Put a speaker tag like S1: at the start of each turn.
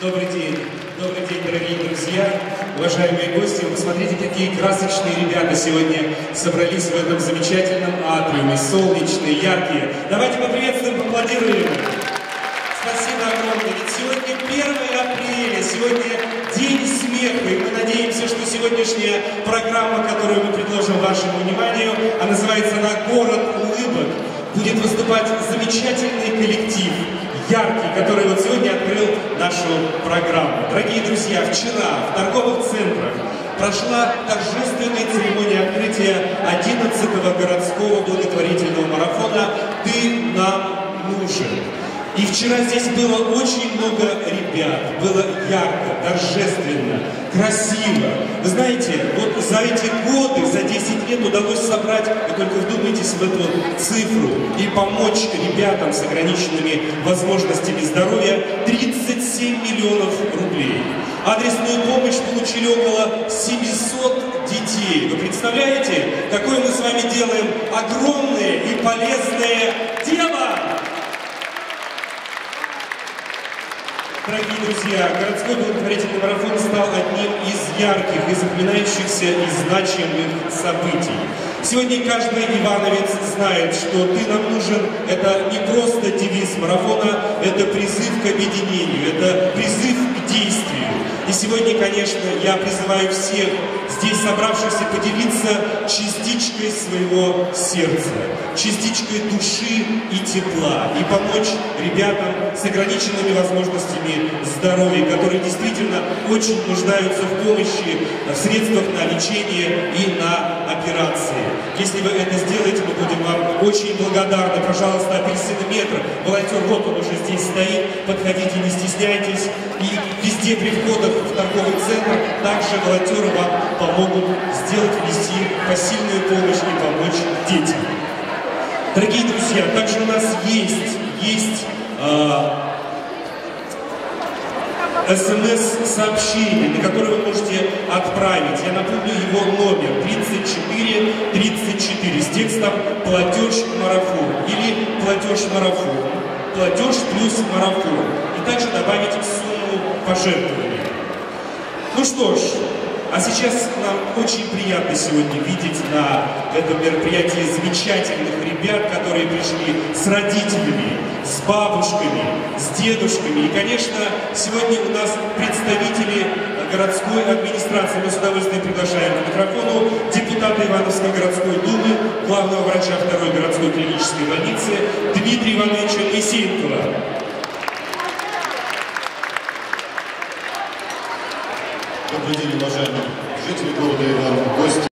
S1: Добрый день, добрый день, дорогие друзья, уважаемые гости. Вы посмотрите, какие красочные ребята сегодня собрались в этом замечательном атриуме, солнечные, яркие. Давайте поприветствуем, поаплодируем. Спасибо огромное. Ведь сегодня 1 апреля, сегодня День смеха, и мы надеемся, что сегодняшняя программа, которую мы предложим вашему вниманию, а называется «На город улыбок», будет выступать замечательный коллектив яркий, который вот сегодня открыл нашу программу. Дорогие друзья, вчера в торговых центрах прошла торжественная церемония открытия 11-го городского благотворительного марафона «Ты нам нужен». И вчера здесь было очень много ребят, было ярко, торжественно, красиво. Вы знаете, вот за эти годы, за 10 лет удалось собрать, вы только вдумайтесь в эту цифру, и помочь ребятам с ограниченными возможностями здоровья 37 миллионов рублей. Адресную помощь получили около 700 детей. Вы представляете, какое мы с вами делаем огромное и полезное дело? Дорогие друзья, городской благотворительный марафон стал одним из ярких и запоминающихся и значимых событий. Сегодня каждый ивановец знает, что «ты нам нужен» — это не просто девиз марафона, это призыв к объединению, это призыв к действию. И сегодня, конечно, я призываю всех здесь собравшихся поделиться частичкой своего сердца, частичкой души и тепла, и помочь ребятам с ограниченными возможностями здоровья, которые действительно очень нуждаются в помощи, в средствах на лечение и на операции. Если вы это сделаете, мы будем вам очень благодарны. Пожалуйста, апельсинометр, волонтер, вот он уже здесь стоит, подходите, не стесняйтесь. И везде при входах в торговый центр также волонтеры вам помогут сделать, внести посильную помощь и помочь детям. Дорогие друзья, также у нас есть, есть э, смс-сообщение, на которое вы можете отправить. Я напомню его номер 3434 с текстом «Платеж марафон» или «Платеж марафон», «Платеж плюс марафон» и также добавить сумму пожертвования. Ну что ж, а сейчас нам очень приятно сегодня видеть на этом мероприятии замечательных ребят, которые пришли с родителями, с бабушками, с дедушками. И, конечно, сегодня у нас представители городской администрации. Мы с удовольствием приглашаем к микрофону депутата Ивановской городской думы, главного врача второй городской клинической больницы Дмитрия Ивановича Лисенкова.
S2: Добрый день, уважаемые жители города Иваново, гости.